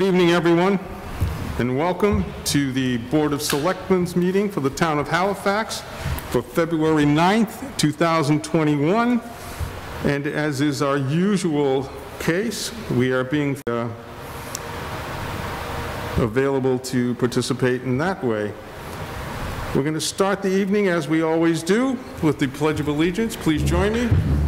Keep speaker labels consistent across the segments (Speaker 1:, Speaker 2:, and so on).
Speaker 1: Good evening, everyone, and welcome to the Board of Selectmen's meeting for the Town of Halifax for February 9th, 2021. And as is our usual case, we are being uh, available to participate in that way. We're going to start the evening, as we always do, with the Pledge of Allegiance. Please join me.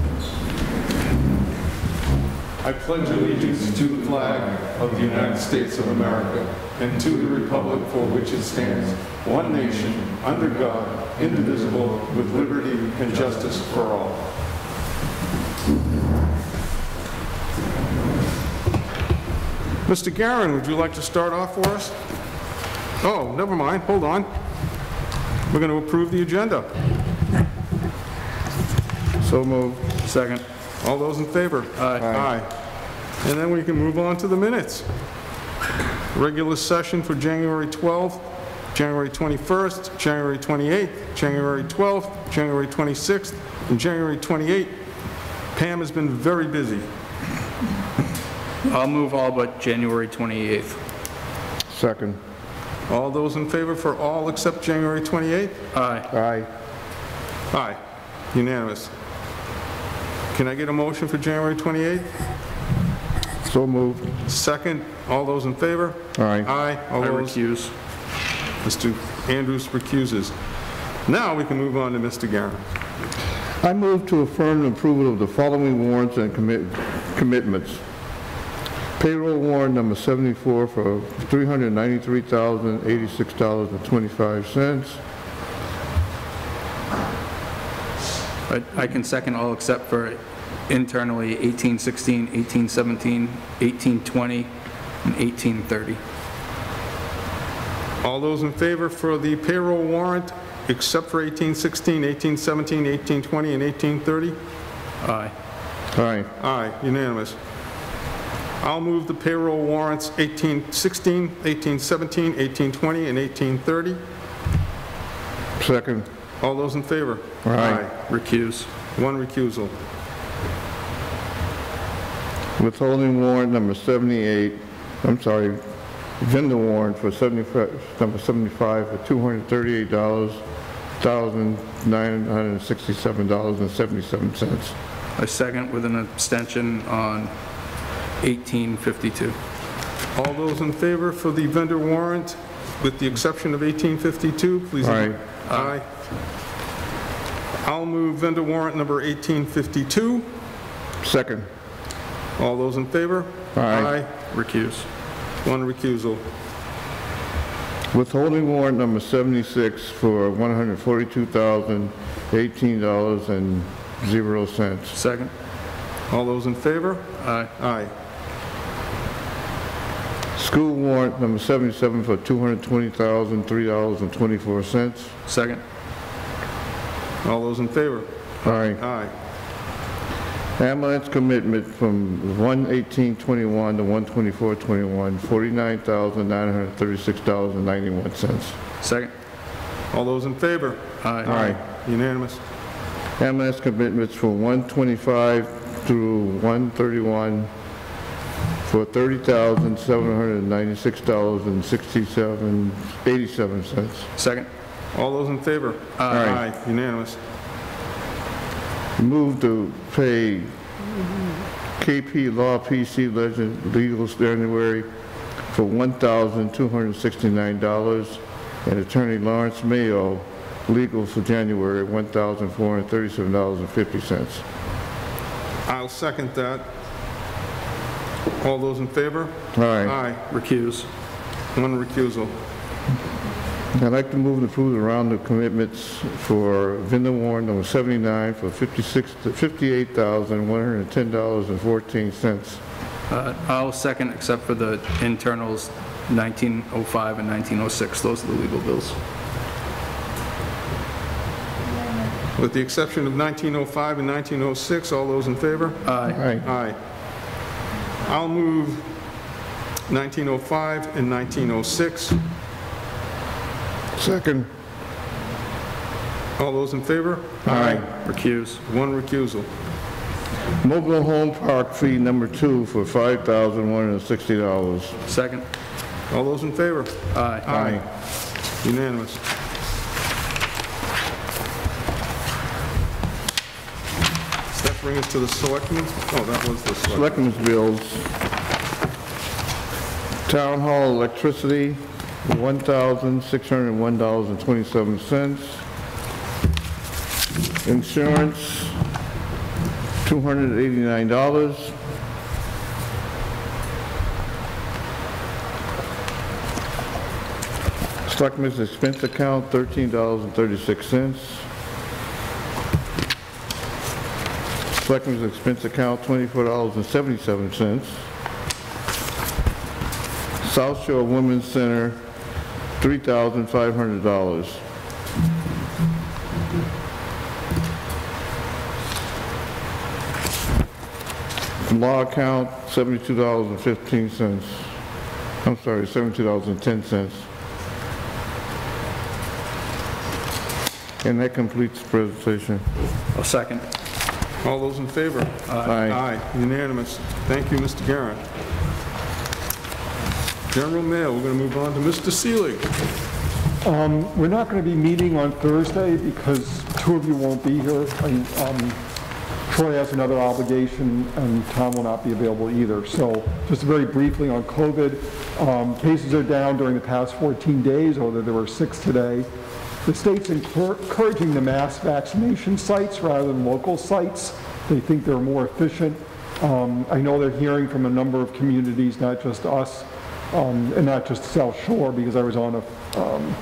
Speaker 1: I pledge allegiance to the flag of the United States of America and to the republic for which it stands, one nation, under God, indivisible, with liberty and justice for all. Mr. Garin, would you like to start off for us? Oh, never mind, hold on. We're going to approve the agenda.
Speaker 2: So moved. Second.
Speaker 1: All those in favor?
Speaker 2: Aye.
Speaker 1: Aye. And then we can move on to the minutes. Regular session for January 12th, January 21st, January 28th, January 12th, January 26th, and January 28th. Pam has been very busy.
Speaker 3: I'll move all but January 28th.
Speaker 2: Second.
Speaker 1: All those in favor for all except January 28th?
Speaker 3: Aye.
Speaker 2: Aye.
Speaker 1: Aye. Unanimous. Can I get a motion for January 28th?
Speaker 2: So moved.
Speaker 1: Second, all those in favor?
Speaker 2: Aye.
Speaker 1: Aye. All
Speaker 3: I
Speaker 1: those
Speaker 3: recuse.
Speaker 1: Mr. Andrews recuses. Now we can move on to Mr. Garin.
Speaker 2: I move to affirm the approval of the following warrants and commit commitments. Payroll warrant number 74 for $393,086.25.
Speaker 3: I I can second all except for internally 1816, 1817, 1820, and 1830.
Speaker 1: All those in favor for the payroll warrant, except for 1816, 1817, 1820, and 1830?
Speaker 3: Aye.
Speaker 2: Aye.
Speaker 1: Aye, unanimous. I'll move the payroll warrants 1816, 1817, 1820, and 1830.
Speaker 2: Second.
Speaker 1: All those in favor?
Speaker 2: Aye.
Speaker 3: Recuse.
Speaker 1: One recusal.
Speaker 2: Withholding warrant number 78, I'm sorry, vendor warrant for 75, number 75 for $238,967.77.
Speaker 3: I second with an abstention on 1852.
Speaker 1: All those in favor for the vendor warrant, with the exception of 1852, please...
Speaker 2: Aye.
Speaker 1: Aye. I'll move vendor warrant number 1852.
Speaker 2: Second.
Speaker 1: All those in favor?
Speaker 2: Aye.
Speaker 3: Recuse.
Speaker 1: One recusal.
Speaker 2: Withholding warrant number 76 for $142,018.00.
Speaker 3: Second.
Speaker 1: All those in favor?
Speaker 3: Aye.
Speaker 1: Aye.
Speaker 2: School warrant number 77 for $220,003.24.
Speaker 3: Second.
Speaker 1: All those in favor?
Speaker 2: Aye.
Speaker 1: Aye.
Speaker 2: Ambulance commitment from 11821 to 12421, $49,936.91.
Speaker 3: Second.
Speaker 1: All those in favor?
Speaker 3: Aye.
Speaker 2: Aye.
Speaker 1: Unanimous.
Speaker 2: Ambulance commitments for 125 through 131 for $30,796.67,
Speaker 3: Second.
Speaker 1: All those in favor?
Speaker 2: Aye.
Speaker 1: Unanimous.
Speaker 2: Move to pay KP Law PC Legend Legal January for $1,269 and Attorney Lawrence Mayo Legal for January, $1,437.50.
Speaker 1: I'll second that. All those in favor?
Speaker 2: Right.
Speaker 1: Aye.
Speaker 3: Recuse.
Speaker 1: One recusal.
Speaker 2: I'd like to move and approve the round of commitments for vendor warrant number 79 for 56 $58,110.14.
Speaker 3: Uh, I'll second except for the internals 1905 and 1906. Those are the legal bills.
Speaker 1: With the exception of 1905 and 1906, all those in favor?
Speaker 3: Aye.
Speaker 2: All right.
Speaker 1: Aye. I'll move 1905 and 1906.
Speaker 2: Second.
Speaker 1: All those in favor?
Speaker 2: Aye.
Speaker 3: Recuse.
Speaker 1: One recusal.
Speaker 2: Mobile home park fee number two for $5,160.
Speaker 3: Second.
Speaker 1: All those in favor?
Speaker 3: Aye.
Speaker 1: Aye. Unanimous. Does that bring us to the selectmen? Oh, that was the selectmen.
Speaker 2: Selectmen's bills. Town hall electricity, $1,601.27. Insurance, $289. Selectmen's expense account, $13.36. Selectmen's expense account, $24.77. South Shore Women's Center, $3,500. Law account, $72.15. I'm sorry, $72.10. And that completes the presentation.
Speaker 3: I'll second.
Speaker 1: All those in favor?
Speaker 2: Aye.
Speaker 1: Aye, unanimous. Thank you, Mr. Garrett. General Mail, we're going to move on to Mr. Seelig.
Speaker 4: We're not going to be meeting on Thursday because two of you won't be here. um, Troy has another obligation, and Tom will not be available either. So just very briefly on COVID, um, cases are down during the past 14 days, although there were six today. The state's encour- encouraging the mass vaccination sites rather than local sites. They think they're more efficient. Um, I know they're hearing from a number of communities, not just us, um, and not just South Shore, because I was on a um,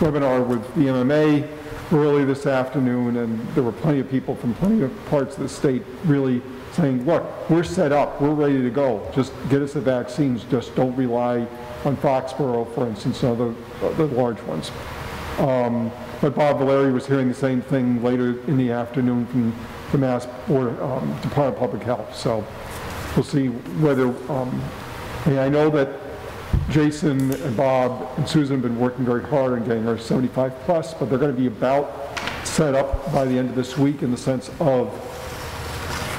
Speaker 4: webinar with the MMA early this afternoon, and there were plenty of people from plenty of parts of the state really saying, look, we're set up, we're ready to go, just get us the vaccines, just don't rely on Foxborough, for instance, or the, the large ones. Um, But Bob Valeri was hearing the same thing later in the afternoon from the Mass Board, um, Department of Public Health, so we'll see whether, um, I know that Jason and Bob and Susan have been working very hard on getting our 75 plus, but they're going to be about set up by the end of this week in the sense of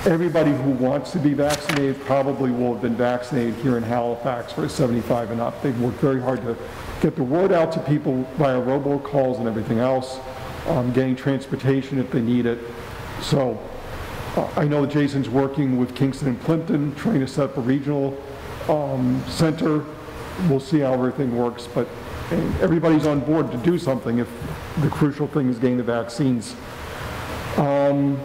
Speaker 4: everybody who wants to be vaccinated probably will have been vaccinated here in Halifax for 75 and up. They've worked very hard to get the word out to people via robocalls and everything else, um, getting transportation if they need it. So uh, I know Jason's working with Kingston and Plympton, trying to set up a regional um, center. We'll see how everything works, but everybody's on board to do something if the crucial thing is getting the vaccines. Um,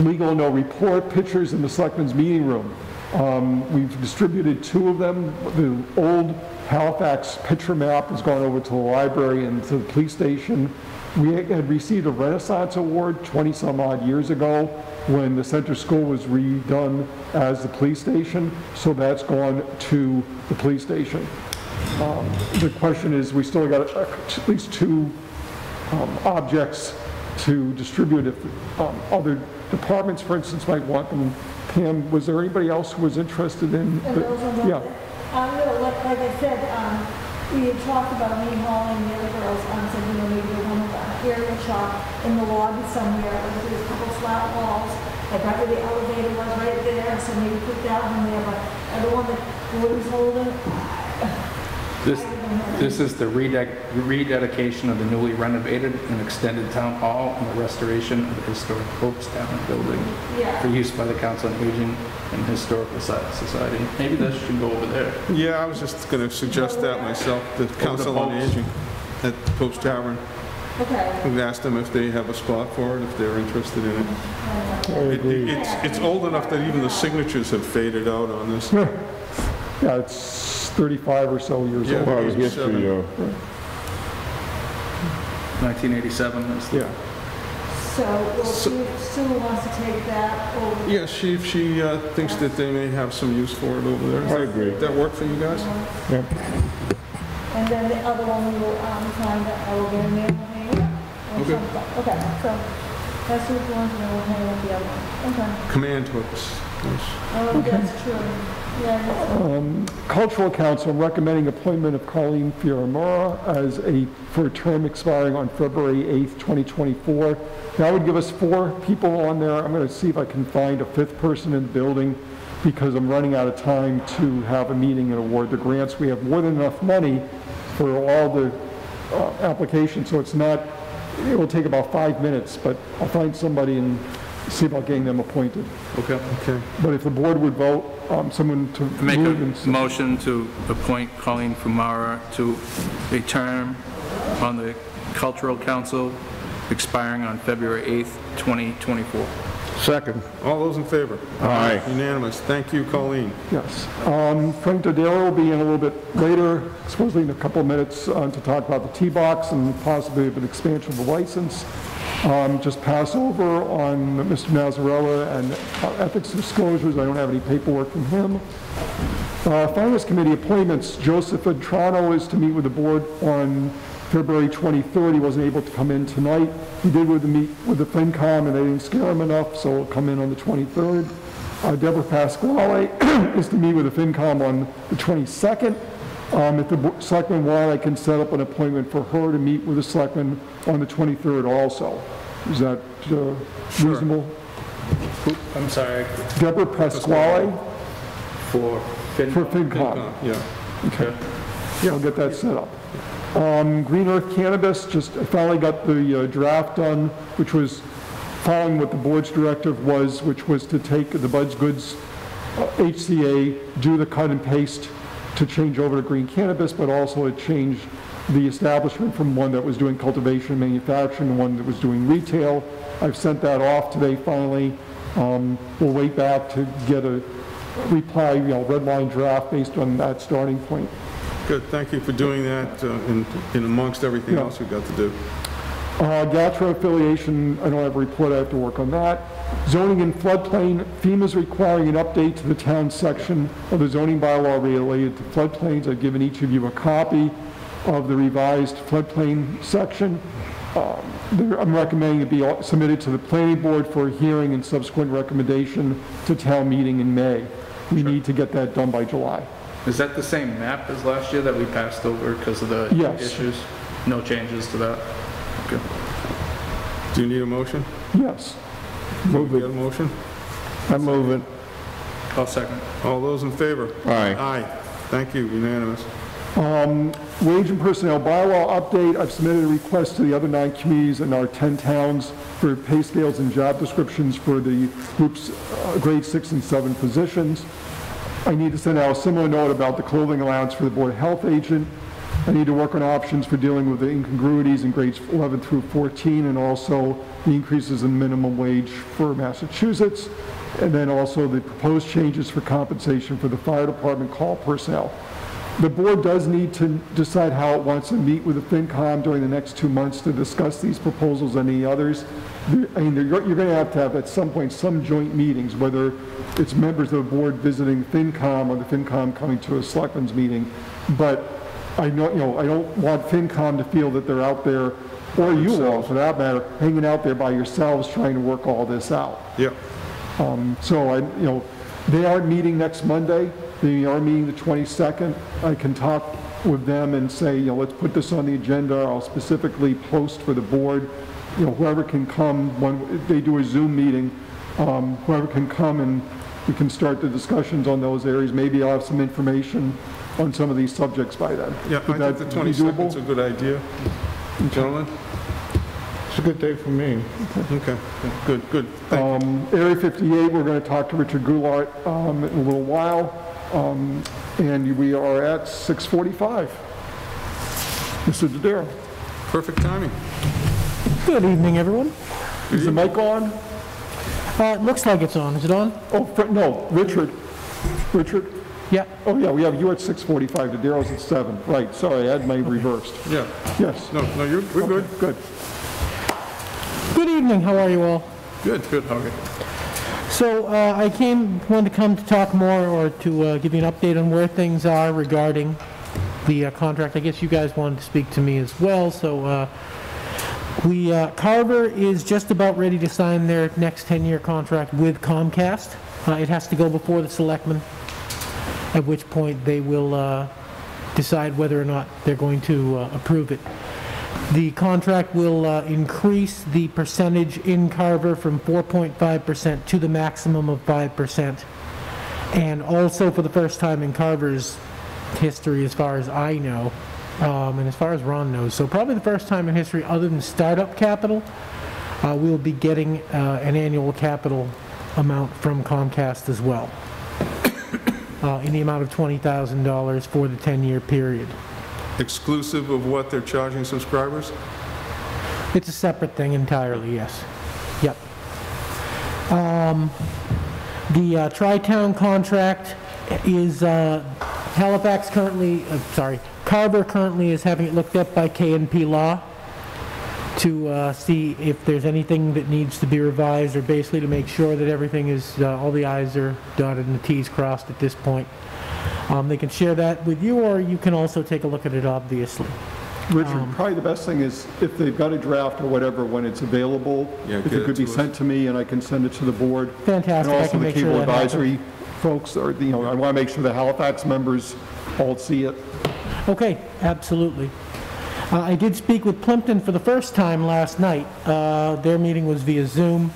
Speaker 4: Legal no report, pictures in the selectmen's meeting room. Um, We've distributed two of them. The old Halifax picture map has gone over to the library and to the police station. We had received a Renaissance Award 20-some odd years ago when the center school was redone as the police station, so that's gone to the police station. Um, The question is, we still got uh, at least two um, objects to distribute if um, other departments, for instance, might want them. Pam, was there anybody else who was interested in?
Speaker 5: And those are not,
Speaker 4: Yeah,
Speaker 5: um, no, like, like I said, um, we had talked about me hauling the other girls, um, said, you know, maybe they want a area shop in the lobby somewhere, like there's a couple flat walls, like right where the elevator was right there, so maybe put that one there, but I don't want the, what he's holding,
Speaker 3: This, this is the redec- rededication of the newly renovated and extended town hall and the restoration of the historic Pope's Tavern building for
Speaker 5: yeah.
Speaker 3: use by the Council on Aging and Historical Soci- Society. Maybe that should go over there.
Speaker 1: Yeah, I was just going to suggest that myself, the Council on Aging at Pope's Tavern.
Speaker 5: Okay.
Speaker 1: We've asked them if they have a spot for it, if they're interested in it.
Speaker 4: I
Speaker 1: It-
Speaker 4: agree.
Speaker 1: It's, it's old enough that even the signatures have faded out on this.
Speaker 4: Yeah, it's 35 or so years
Speaker 1: Yeah.
Speaker 4: old.
Speaker 2: Part of history, uh,
Speaker 3: 1987 is the
Speaker 1: Yeah.
Speaker 5: So, well,
Speaker 1: So-
Speaker 5: Sue, Sue wants to take that over.
Speaker 1: Yeah, she, she uh, thinks that they may have some use for it over there.
Speaker 2: I agree.
Speaker 1: That work for you guys?
Speaker 2: yeah.
Speaker 5: And then the other one we will, um, find out, I will get a mail hanging or
Speaker 1: Okay.
Speaker 5: something. Okay, so that's what you want to know, we'll hang up the other one. Okay.
Speaker 1: Command hooks.
Speaker 5: Oh, that's true. Yeah,
Speaker 4: Cultural Council, I'm recommending appointment of Colleen Fioramura as a, for a term expiring on February 8th, 2024. That would give us four people on there. I'm going to see if I can find a fifth person in the building because I'm running out of time to have a meeting and award the grants. We have more than enough money for all the uh, applications, so it's not, it will take about five minutes, but I'll find somebody and see about getting them appointed.
Speaker 3: Okay.
Speaker 1: Okay.
Speaker 4: But if the board would vote, um, someone to
Speaker 3: Make a
Speaker 4: move and...
Speaker 3: motion to appoint Colleen Fumara to a term on the Cultural Council expiring on February 8th, 2024.
Speaker 2: Second.
Speaker 1: All those in favor?
Speaker 2: Aye.
Speaker 1: Unanimous. Thank you, Colleen.
Speaker 4: Yes. Um, Frank Dodaro will be in a little bit later, supposedly in a couple of minutes, uh, to talk about the T-Box and possibly an expansion of the license. Um, Just pass over on Mr. Mazzarella and uh, ethics disclosures. I don't have any paperwork from him. Uh, Finance Committee appointments, Joseph Vetrano is to meet with the board on February 23rd. He wasn't able to come in tonight. He did with the meet with the FinCom, and they didn't scare him enough, so he'll come in on the 23rd. Uh, Deborah Pasquale is to meet with the FinCom on the 22nd. Um, If the selectmen want, I can set up an appointment for her to meet with the selectmen on the 23rd also. Is that uh, reasonable?
Speaker 3: I'm sorry,
Speaker 4: Deborah Pasquale
Speaker 3: for
Speaker 4: for FinCom.
Speaker 1: Uh, Yeah.
Speaker 3: Okay.
Speaker 4: Yeah, I'll get that set up. Um, Green Earth Cannabis, just finally got the uh, draft done, which was following what the board's directive was, which was to take the Bud's Goods uh, HCA, do the cut and paste to change over to green cannabis, but also to change the establishment from one that was doing cultivation and manufacturing to one that was doing retail. I've sent that off today finally. Um, We'll wait back to get a reply, you know, red line draft based on that starting point.
Speaker 1: Good, thank you for doing that uh, in in amongst everything
Speaker 4: Yeah.
Speaker 1: else we've got to do.
Speaker 4: Uh, GATRA affiliation, I don't have a report, I have to work on that. Zoning and floodplain, FEMA's requiring an update to the town section of the zoning bylaw related to floodplains. I've given each of you a copy of the revised floodplain section. Um, I'm recommending it be submitted to the planning board for a hearing and subsequent recommendation to town meeting in May. We need to get that done by July.
Speaker 3: Is that the same map as last year that we passed over because of the
Speaker 4: Yes.
Speaker 3: issues? No changes to that? Okay.
Speaker 1: Do you need a motion?
Speaker 4: Yes.
Speaker 1: Move it. a motion?
Speaker 2: I move it.
Speaker 3: I'll second.
Speaker 1: All those in favor?
Speaker 2: Aye.
Speaker 1: Aye. Thank you, unanimous.
Speaker 4: Wage and personnel bylaw update, I've submitted a request to the other nine communities in our 10 towns for pay scales and job descriptions for the groups, uh, grade six and seven positions. I need to send out a similar note about the clothing allowance for the Board of Health agent. I need to work on options for dealing with the incongruities in grades 11 through 14, and also the increases in minimum wage for Massachusetts, and then also the proposed changes for compensation for the fire department call personnel. The board does need to decide how it wants to meet with the FinCom during the next two months to discuss these proposals and any others. I mean, you're going to have to have at some point some joint meetings, whether it's members of the board visiting FinCom or the FinCom coming to a selectmen's meeting. But I know, you know, I don't want FinCom to feel that they're out there, or you all for that matter, hanging out there by yourselves trying to work all this out.
Speaker 1: Yep.
Speaker 4: Um, so I, you know, they are meeting next Monday, they are meeting the 22nd. I can talk with them and say, you know, let's put this on the agenda, I'll specifically post for the board, you know, whoever can come, when, they do a Zoom meeting, um, whoever can come and we can start the discussions on those areas. Maybe I'll have some information on some of these subjects by then.
Speaker 1: Yeah, I
Speaker 4: Would
Speaker 1: think the
Speaker 4: that be
Speaker 1: 22nd's a good idea. Gentlemen?
Speaker 2: It's a good day for me.
Speaker 1: Okay, good, good. Thank
Speaker 4: Um, Area 58, we're going to talk to Richard Goulart um, in a little while, Um, and we are at 6:45. Mr. Dodaro.
Speaker 1: Perfect timing.
Speaker 6: Good evening, everyone.
Speaker 4: is the mic on?
Speaker 6: Uh, it looks like it's on. Is it on?
Speaker 4: Oh, fr- no, Richard. Richard?
Speaker 6: Yeah.
Speaker 4: Oh, yeah, we have you at 6:45, Dodaro's at 7. Right, sorry, I had my reversed.
Speaker 1: Yeah,
Speaker 4: Yes.
Speaker 1: no, no, you're, we're good.
Speaker 4: Good.
Speaker 6: Good evening. How are you all?
Speaker 1: Good, good, Howie.
Speaker 6: So uh, I came, wanted to come to talk more or to uh, give you an update on where things are regarding the uh, contract. I guess you guys wanted to speak to me as well. So uh, we, uh, Carver is just about ready to sign their next 10-year contract with Comcast. Uh, It has to go before the selectmen, at which point they will decide whether or not they're going to approve it. The contract will uh, increase the percentage in Carver from 4.5% to the maximum of 5%. And also for the first time in Carver's history, as far as I know, um, and as far as Ron knows, so probably the first time in history, other than startup capital, uh, we'll be getting uh, an annual capital amount from Comcast as well, uh, in the amount of $20,000 for the 10-year period.
Speaker 1: Exclusive of what they're charging subscribers?
Speaker 6: It's a separate thing entirely, yes. Yep. Um, The uh, Tri-Town contract is, uh, Halifax currently, uh, sorry, Carver currently is having it looked up by KNP Law to uh, see if there's anything that needs to be revised, or basically to make sure that everything is, uh, all the i's are dotted and the t's crossed at this point. Um, They can share that with you, or you can also take a look at it, obviously.
Speaker 4: Richard, probably the best thing is if they've got a draft or whatever, when it's available,
Speaker 1: Yeah,
Speaker 4: if
Speaker 1: get
Speaker 4: it
Speaker 1: it
Speaker 4: could be
Speaker 1: us.
Speaker 4: sent to me and I can send it to the board.
Speaker 6: Fantastic,
Speaker 4: And also
Speaker 6: can
Speaker 4: the
Speaker 6: make sure
Speaker 4: cable
Speaker 6: happens.
Speaker 4: advisory folks, or, you know, I want to make sure the Halifax members all see it.
Speaker 6: Okay, absolutely. Uh, I did speak with Plympton for the first time last night. Uh, Their meeting was via Zoom.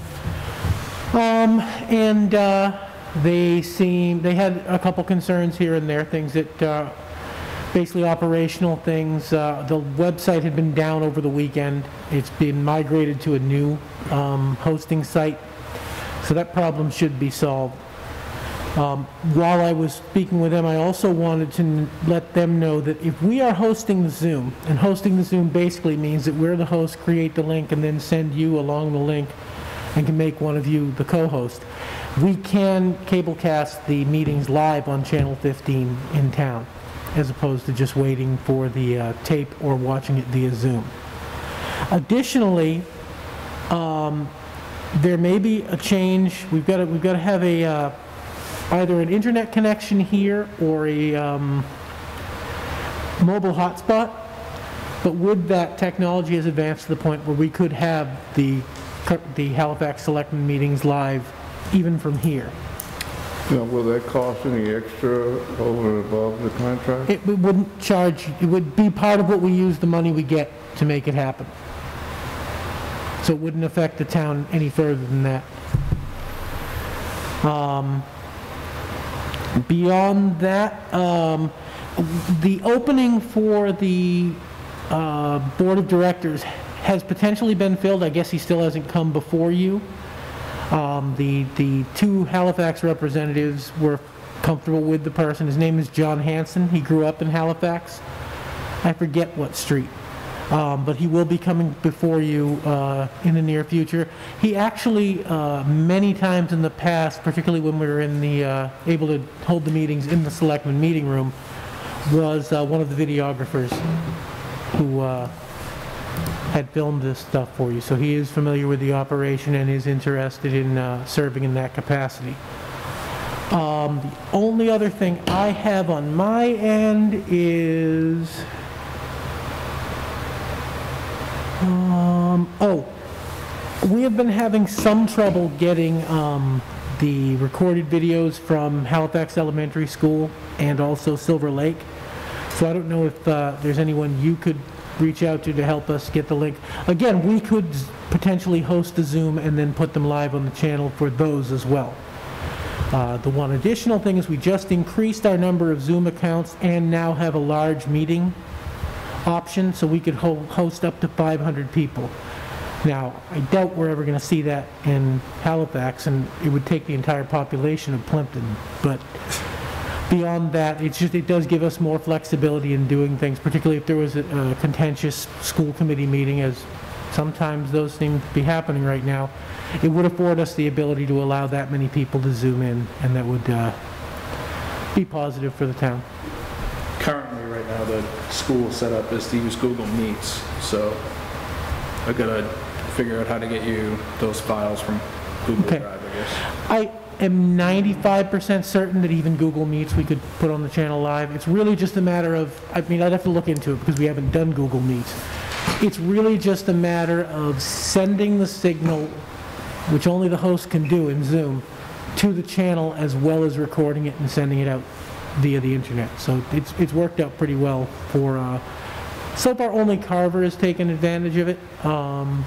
Speaker 6: Um, And uh, they seem, they had a couple concerns here and there, things that, uh, basically operational things. Uh, The website had been down over the weekend. It's been migrated to a new um, hosting site, so that problem should be solved. Um, While I was speaking with them, I also wanted to let them know that if we are hosting the Zoom, and hosting the Zoom basically means that we're the host, create the link, and then send you along the link, and can make one of you the co-host, we can cablecast the meetings live on Channel 15 in town, as opposed to just waiting for the uh, tape or watching it via Zoom. Additionally, um, there may be a change, we've got to, we've got to have a, uh, either an internet connection here or a um, mobile hotspot, but would that technology has advanced to the point where we could have the, the Halifax Selectmen meetings live even from here?
Speaker 2: Now, will that cost any extra over and above the contract?
Speaker 6: It wouldn't charge, it would be part of what we use the money we get to make it happen. So it wouldn't affect the town any further than that. Um, Beyond that, um, the opening for the uh, Board of Directors has potentially been filled. I guess he still hasn't come before you. Um, The, the two Halifax representatives were comfortable with the person. His name is John Hanson. He grew up in Halifax. I forget what street. Um, But he will be coming before you uh, in the near future. He actually, uh, many times in the past, particularly when we were in the, uh, able to hold the meetings in the selectman Meeting Room, was uh, one of the videographers who uh, had filmed this stuff for you. So he is familiar with the operation and is interested in uh, serving in that capacity. Um, The only other thing I have on my end is, um, oh, we have been having some trouble getting um, the recorded videos from Halifax Elementary School and also Silver Lake. So I don't know if uh, there's anyone you could reach out to to help us get the link. Again, we could potentially host the Zoom and then put them live on the channel for those as well. Uh, The one additional thing is we just increased our number of Zoom accounts and now have a large meeting option, so we could ho- host up to 500 people. Now, I doubt we're ever going to see that in Halifax, and it would take the entire population of Plympton, but beyond that, it's just, it does give us more flexibility in doing things, particularly if there was a a contentious school committee meeting, as sometimes those seem to be happening right now. It would afford us the ability to allow that many people to zoom in, and that would uh, be positive for the town.
Speaker 3: Currently, right now, the school setup is to use Google Meets, so I've gotta figure out how to get you those files from Google
Speaker 6: Okay.
Speaker 3: Drive, I guess.
Speaker 6: I am 95% certain that even Google Meets we could put on the channel live. It's really just a matter of, I mean, I'd have to look into it because we haven't done Google Meets. It's really just a matter of sending the signal, which only the host can do in Zoom, to the channel as well as recording it and sending it out via the internet. So it's, it's worked out pretty well for, uh, so far only Carver has taken advantage of it, um,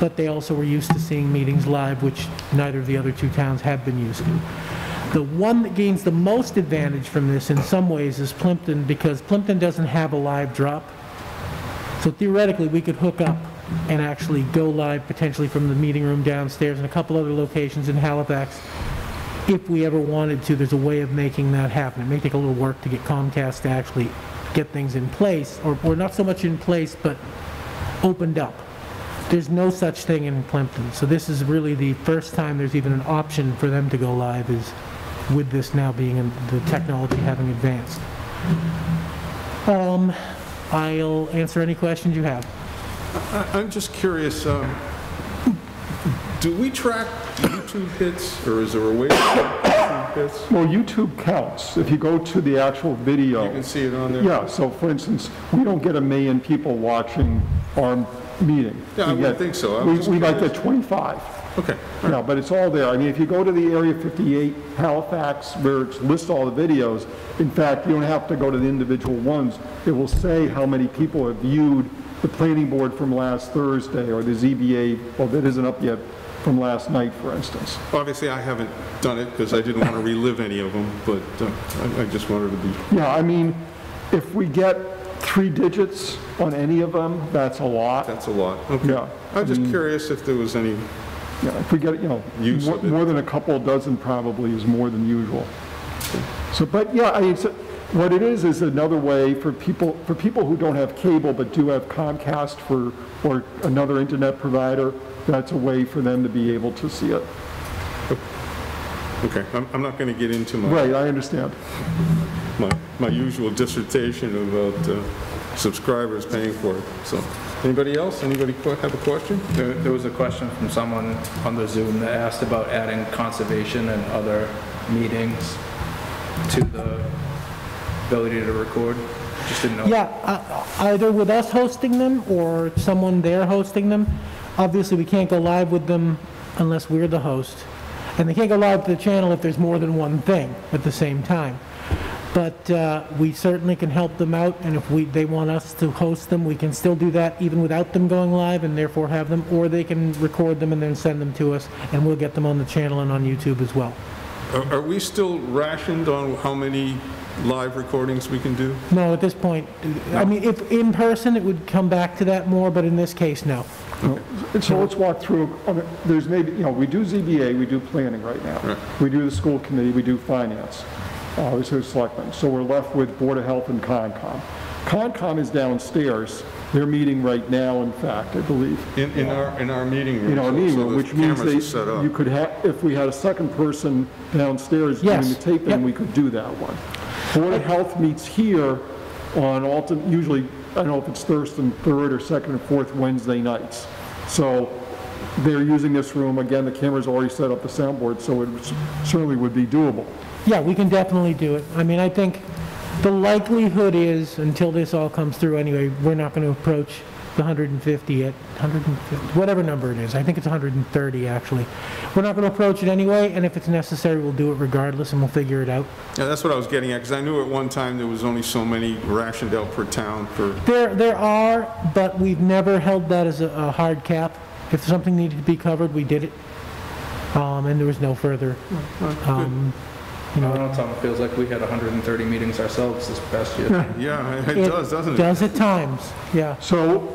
Speaker 6: but they also were used to seeing meetings live, which neither of the other two towns have been used to. The one that gains the most advantage from this in some ways is Plympton, because Plympton doesn't have a live drop. So theoretically, we could hook up and actually go live potentially from the meeting room downstairs and a couple other locations in Halifax. If we ever wanted to, there's a way of making that happen. It may take a little work to get Comcast to actually get things in place, or, or not so much in place, but opened up. There's no such thing in Plympton. So this is really the first time there's even an option for them to go live is with this now being, in the technology having advanced. Um, I'll answer any questions you have.
Speaker 1: I- I'm just curious, um, do we track YouTube hits, or is there a way to track YouTube hits?
Speaker 4: Well, YouTube counts. If you go to the actual video.
Speaker 1: You can see it on there?
Speaker 4: Yeah, so for instance, we don't get a million people watching our meeting.
Speaker 1: Yeah, I
Speaker 4: We get-
Speaker 1: think so. I
Speaker 4: We
Speaker 1: was just
Speaker 4: we might get 25.
Speaker 1: Okay,
Speaker 4: Yeah, but it's all there. I mean, if you go to the Area 58 Halifax, where it lists all the videos, in fact, you don't have to go to the individual ones. It will say how many people have viewed the planning board from last Thursday, or the ZBA, well, that isn't up yet, from last night, for instance.
Speaker 1: obviously, I haven't done it because I didn't want to relive any of them, but uh, I I just wanted to be,
Speaker 4: Yeah, I mean, if we get three digits on any of them, that's a lot.
Speaker 1: that's a lot. Okay.
Speaker 4: Yeah.
Speaker 1: I'm just curious if there was any,
Speaker 4: Yeah, if we get, you know,
Speaker 1: Use
Speaker 4: more
Speaker 1: of it.
Speaker 4: more than a couple dozen probably is more than usual. So, but yeah, I mean, so what it is, is another way for people, for people who don't have cable but do have Comcast for, or another internet provider, that's a way for them to be able to see it.
Speaker 1: okay, I'm I'm not going to get into my
Speaker 4: Right, I understand.
Speaker 1: My my usual dissertation about uh, subscribers paying for it, so. Anybody else? Anybody have a question?
Speaker 3: There there was a question from someone on the Zoom that asked about adding conservation and other meetings to the ability to record. Just didn't know.
Speaker 6: Yeah, uh, either with us hosting them or someone there hosting them. Obviously, we can't go live with them unless we're the host. And they can't go live to the channel if there's more than one thing at the same time. But uh, we certainly can help them out, and if we, they want us to host them, we can still do that even without them going live and therefore have them, or they can record them and then send them to us, and we'll get them on the channel and on YouTube as well.
Speaker 1: Are are we still rationed on how many live recordings we can do?
Speaker 6: No, at this point, I mean, if in person, it would come back to that more, but in this case, no.
Speaker 4: And so let's walk through, I mean, there's maybe, you know, we do ZBA, we do planning right now.
Speaker 1: Right.
Speaker 4: We do the school committee, we do finance, uh, we do selectmen. So we're left with Board of Health and Concom. Concom is downstairs. They're meeting right now, in fact, I believe.
Speaker 1: In in our, in our meeting room?
Speaker 4: In our
Speaker 1: so-
Speaker 4: meeting
Speaker 1: so
Speaker 4: room,
Speaker 1: the
Speaker 4: which means
Speaker 1: cameras
Speaker 4: they,
Speaker 1: are set up.
Speaker 4: you could have, if we had a second person downstairs doing
Speaker 6: Yes.
Speaker 4: the taping,
Speaker 6: Yep.
Speaker 4: we could do that one. Board of Health meets here on alternate, usually, I don't know if it's first and third or second and fourth Wednesday nights. So they're using this room, again, the camera's already set up the soundboard, so it certainly would be doable.
Speaker 6: Yeah, we can definitely do it. I mean, I think the likelihood is, until this all comes through anyway, we're not going to approach the 150 at 150, whatever number it is. I think it's 130, actually. We're not going to approach it anyway, and if it's necessary, we'll do it regardless, and we'll figure it out.
Speaker 1: Yeah, that's what I was getting at, because I knew at one time there was only so many rationed out per town for,
Speaker 6: There, there are, but we've never held that as a, a hard cap. If something needed to be covered, we did it. Um, and there was no further, um, you
Speaker 3: I
Speaker 6: know,
Speaker 3: don't know, Tom, it feels like we had 130 meetings ourselves this past year.
Speaker 1: yeah, it
Speaker 6: It
Speaker 1: does, doesn't it?
Speaker 6: does at times, yeah.
Speaker 4: So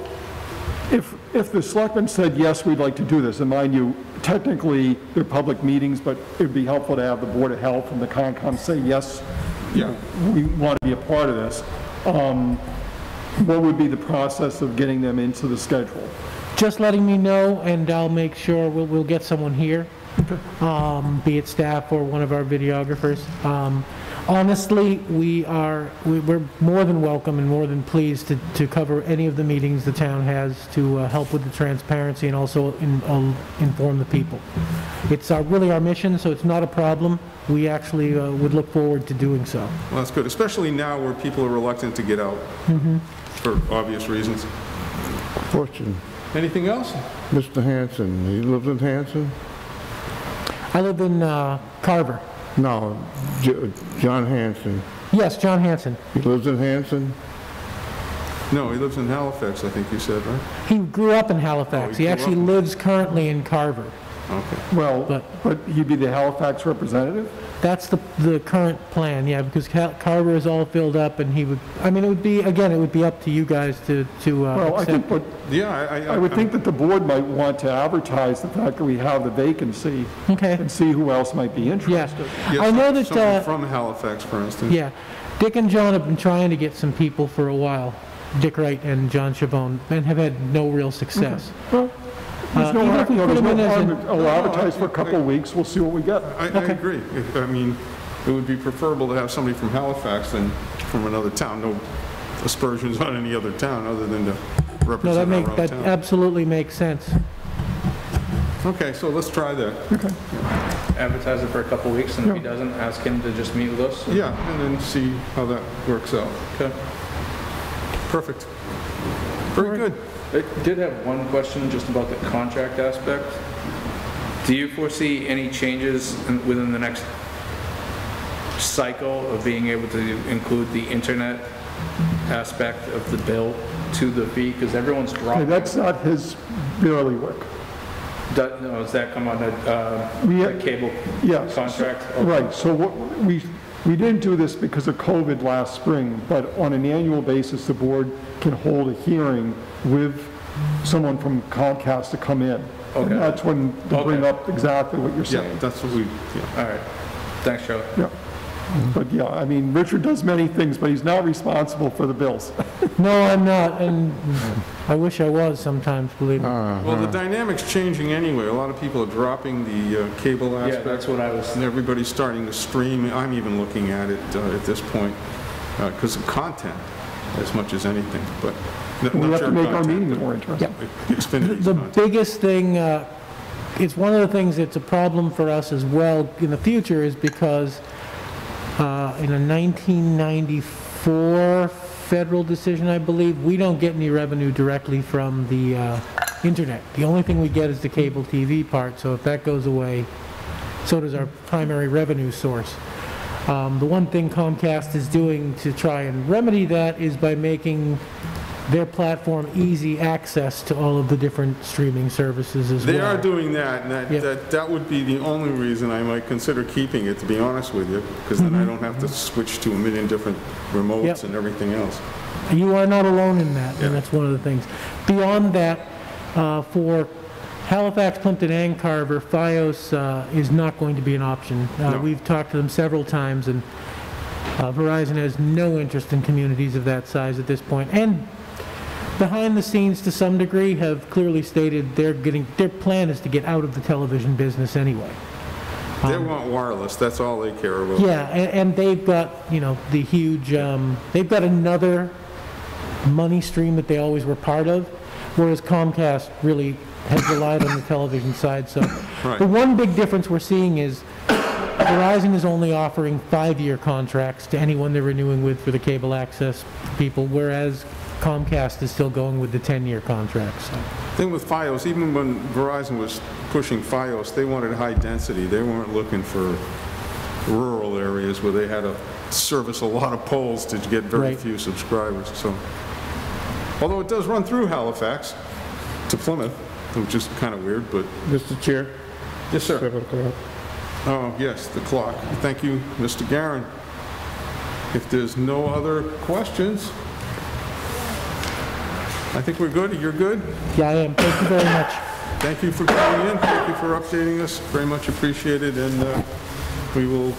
Speaker 4: if, if the selectmen said, yes, we'd like to do this, and mind you, technically, they're public meetings, but it'd be helpful to have the Board of Health and the Concom say, yes,
Speaker 1: Yeah.
Speaker 4: we want to be a part of this, um, what would be the process of getting them into the schedule?
Speaker 6: Just letting me know, and I'll make sure we'll, we'll get someone here, um, be it staff or one of our videographers. Um, honestly, we are, we- we're more than welcome and more than pleased to, to cover any of the meetings the town has to uh, help with the transparency and also in, uh, inform the people. It's our, really our mission, so it's not a problem. We actually uh, would look forward to doing so.
Speaker 1: Well, that's good, especially now where people are reluctant to get out for obvious reasons.
Speaker 2: Fortune.
Speaker 1: Anything else?
Speaker 2: Mr. Hanson, he lives in Hanson?
Speaker 6: I live in uh, Carver.
Speaker 2: No, J- John Hanson.
Speaker 6: Yes, John Hanson.
Speaker 2: He lives in Hanson?
Speaker 1: No, he lives in Halifax, I think you said, right?
Speaker 6: He grew up in
Speaker 1: Oh,
Speaker 6: Halifax.
Speaker 1: he
Speaker 6: He
Speaker 1: grew
Speaker 6: actually
Speaker 1: up-
Speaker 6: lives currently in Carver.
Speaker 1: Okay.
Speaker 4: Well,
Speaker 6: But-
Speaker 4: but he'd be the Halifax representative?
Speaker 6: That's the, the current plan, yeah, because Cal- Carver is all filled up and he would, I mean, it would be, again, it would be up to you guys to, to uh,
Speaker 4: Well, I think
Speaker 6: accept.
Speaker 4: what,
Speaker 1: Yeah, I...
Speaker 4: I would think that the board might want to advertise the fact that we have the vacancy
Speaker 6: Okay,
Speaker 4: and see who else might be
Speaker 6: yeah.
Speaker 4: interested.
Speaker 6: I know that,
Speaker 1: Someone
Speaker 6: uh,
Speaker 1: from Halifax, for instance.
Speaker 6: yeah, Dick and John have been trying to get some people for a while, Dick Wright and John Chavon, and have had no real success.
Speaker 4: Well, There's
Speaker 6: Uh,
Speaker 4: no,
Speaker 6: even if we
Speaker 4: you
Speaker 6: put
Speaker 4: there's
Speaker 6: him
Speaker 4: no
Speaker 6: in as
Speaker 4: harm,
Speaker 6: an-
Speaker 4: I'll advertise for a couple of weeks, we'll see what we get.
Speaker 1: I, I agree. If- I mean, it would be preferable to have somebody from Halifax than from another town. No aspersions on any other town, other than to
Speaker 6: No, that
Speaker 1: represent
Speaker 6: make,
Speaker 1: our own
Speaker 6: that
Speaker 1: town.
Speaker 6: absolutely makes sense.
Speaker 1: Okay, so let's try that. Okay.
Speaker 3: Advertise it for a couple weeks, and if he doesn't, ask him to just meet with us.
Speaker 1: Yeah, and then see how that works out.
Speaker 3: Okay.
Speaker 1: Perfect. Very good.
Speaker 3: I did have one question just about the contract aspect. Do you foresee any changes in- within the next cycle of being able to include the internet aspect of the bill to the fee? Because everyone's
Speaker 4: Okay,
Speaker 3: dropping.
Speaker 4: that's not his bailiwick.
Speaker 3: Does no, does that come on the, uh,
Speaker 4: We
Speaker 3: the cable
Speaker 4: Yes.
Speaker 3: contract?
Speaker 4: Right, so what, we, we didn't do this because of COVID last spring, but on an annual basis, the board can hold a hearing with someone from Comcast to come in.
Speaker 3: Okay.
Speaker 4: And that's when, to bring
Speaker 3: Okay.
Speaker 4: up exactly what you're
Speaker 1: Yeah,
Speaker 4: saying.
Speaker 1: that's what we, yeah.
Speaker 3: All right. Thanks, Charlie.
Speaker 4: Yeah. But yeah, I mean, Richard does many things, but he's not responsible for the bills.
Speaker 6: No, I'm not, and I wish I was sometimes, believe me.
Speaker 1: Well, the dynamic's changing anyway. A lot of people are dropping the uh, cable
Speaker 3: Yeah,
Speaker 1: aspect.
Speaker 3: that's what I was,
Speaker 1: And everybody's starting to stream. I'm even looking at it uh, at this point because of content as much as anything, but n-
Speaker 4: We
Speaker 1: not
Speaker 4: have to
Speaker 1: your
Speaker 4: make our
Speaker 1: content,
Speaker 4: meetings
Speaker 1: but
Speaker 4: more interesting.
Speaker 1: Xfinity's
Speaker 6: The
Speaker 1: content.
Speaker 6: biggest thing, uh, it's one of the things that's a problem for us as well in the future is because uh, in a 1994 federal decision, I believe, we don't get any revenue directly from the uh, internet. The only thing we get is the cable TV part, so if that goes away, so does our primary revenue source. Um, The one thing Comcast is doing to try and remedy that is by making their platform easy access to all of the different streaming services as well.
Speaker 1: They are doing that, and that,
Speaker 6: Yep.
Speaker 1: that, that would be the only reason I might consider keeping it, to be honest with you, because then I don't have to switch to a million different remotes
Speaker 6: Mm-hmm. Yep.
Speaker 1: and everything else.
Speaker 6: You are not alone in that,
Speaker 1: Yeah.
Speaker 6: and that's one of the things. Beyond that, uh, for Halifax, Plympton, and Carver, FiOS uh, is not going to be an option. Uh,
Speaker 1: No.
Speaker 6: We've talked to them several times, and uh, Verizon has no interest in communities of that size at this point. And behind the scenes, to some degree, have clearly stated they're getting, their plan is to get out of the television business anyway.
Speaker 1: They want wireless, that's all they care about.
Speaker 6: Um, Yeah, and, and they've got, you know, the huge, um, they've got another money stream that they always were part of, whereas Comcast really has relied on the television side, so.
Speaker 1: Right.
Speaker 6: The one big difference we're seeing is Verizon is only offering five-year contracts to anyone they're renewing with for the cable access people, whereas Comcast is still going with the 10-year contracts, so.
Speaker 1: Thing with FiOS, even when Verizon was pushing FiOS, they wanted high density. They weren't looking for rural areas where they had to service a lot of poles to get very
Speaker 6: Right.
Speaker 1: few subscribers, so. Although it does run through Halifax to Plymouth, which is kind of weird, but,
Speaker 2: Mr. Chair?
Speaker 1: yes, sir.
Speaker 2: Seven o'clock.
Speaker 1: Oh, yes, the clock. Thank you, Mr. Garin. If there's no other questions, I think we're good. You're good?
Speaker 6: Yeah, I am, thank you very much.
Speaker 1: Thank you for coming in, thank you for updating us, very much appreciated, and uh, we will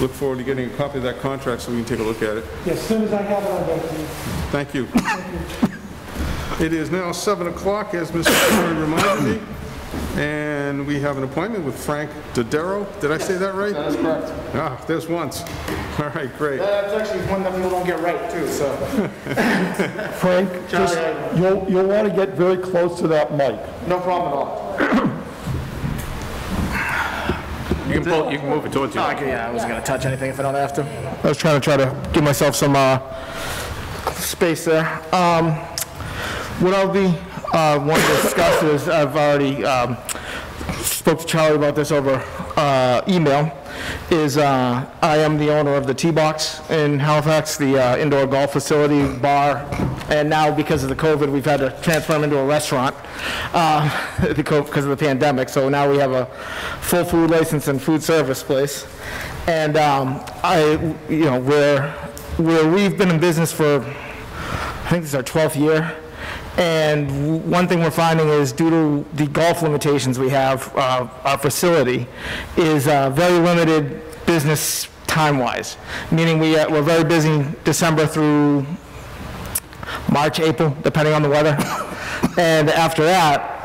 Speaker 1: look forward to getting a copy of that contract so we can take a look at it.
Speaker 6: Yeah, As soon as I have it, I'll get it to you.
Speaker 1: Thank you. It is now 7 o'clock, as Mr. Curran reminded me, and we have an appointment with Frank Dodaro. Did I say that right?
Speaker 7: That's correct.
Speaker 1: Ah, there's once. All right, great.
Speaker 7: That's actually one that people don't get right, too, so.
Speaker 4: Frank, just, you'll, you'll want to get very close to that mic.
Speaker 7: No problem at all.
Speaker 3: you can pull, you can move it towards you.
Speaker 7: Oh, okay, yeah, I wasn't gonna touch anything if I don't have to. I was trying to try to give myself some, uh, space there. Um, what I'll be, uh, want to discuss is, I've already, um, spoke to Charlie about this over uh, email is uh, I am the owner of the T-Box in Halifax, the uh, indoor golf facility, bar, and now because of the COVID, we've had to transform into a restaurant uh, because of the pandemic. So now we have a full food license and food service place. And um, I, you know, we're, we're, we've been in business for, I think this is our 12th year. And one thing we're finding is due to the golf limitations we have, uh, our facility is uh, very limited business time-wise, meaning we, uh, we're very busy December through March, April, depending on the weather. And after that,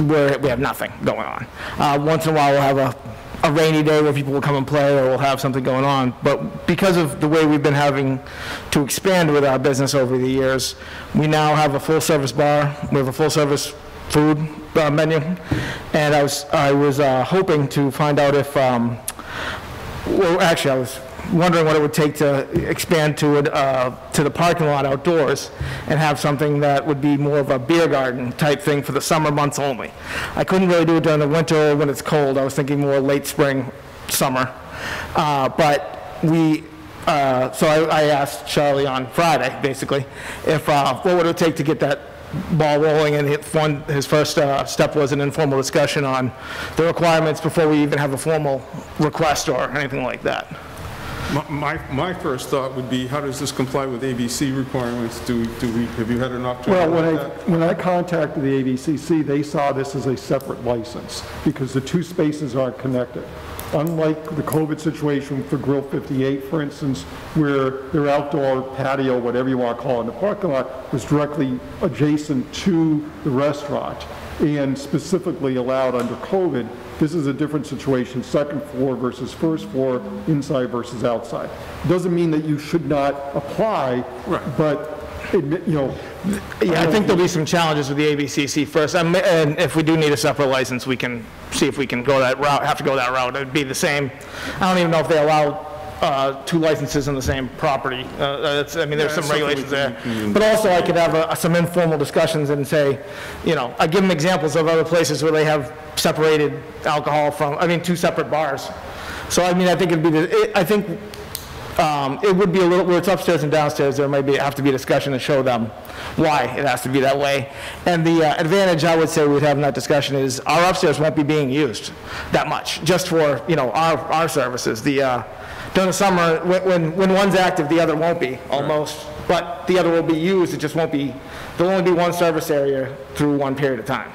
Speaker 7: we're, we have nothing going on. Uh, once in a while, we'll have a, a rainy day where people will come and play, or we'll have something going on. But because of the way we've been having to expand with our business over the years, we now have a full-service bar, we have a full-service food uh, menu, and I was, I was uh, hoping to find out if, um, well, actually, I was wondering what it would take to expand to it, uh, to the parking lot outdoors and have something that would be more of a beer garden type thing for the summer months only. I couldn't really do it during the winter when it's cold. I was thinking more late spring, summer. Uh, But we, uh, so I I asked Charlie on Friday, basically, if, uh, what would it take to get that ball rolling, and his first uh, step was an informal discussion on the requirements before we even have a formal request or anything like that.
Speaker 1: My- My, first thought would be, how does this comply with ABC requirements? Do, do we, have you had an opportunity
Speaker 4: Well,
Speaker 1: to
Speaker 4: when
Speaker 1: look
Speaker 4: I,
Speaker 1: at that?
Speaker 4: when I contacted the ABCC, they saw this as a separate license, because the two spaces aren't connected. Unlike the COVID situation for Grill 58, for instance, where their outdoor patio, whatever you want to call it, in the parking lot, was directly adjacent to the restaurant, and specifically allowed under COVID, this is a different situation, second floor versus first floor, inside versus outside. Doesn't mean that you should not apply,
Speaker 1: Right.
Speaker 4: but, admit- you know,
Speaker 7: Yeah, I think there'll be some challenges with the ABCC first, Um, and if we do need a separate license, we can see if we can go that route, have to go that route. It'd be the same, I don't even know if they allow uh, two licenses in the same property. Uh, that's- I mean, there's
Speaker 1: Yeah,
Speaker 7: some
Speaker 1: that's something we
Speaker 7: regulations there.
Speaker 1: can- we can-
Speaker 7: But also, I could have uh, some informal discussions and say, you know, I give them examples of other places where they have separated alcohol from, I mean, two separate bars. So, I mean, I think it'd be, the- it- I think um, it would be a little, where it's upstairs and downstairs, there might be, have to be a discussion to show them why it has to be that way. And the uh, advantage I would say we'd have in that discussion is our upstairs won't be being used that much, just for, you know, our, our services. The, uh, during the summer, when- when, when one's active, the other won't be, almost. But the other will be used, it just won't be, there'll only be one service area through one period of time.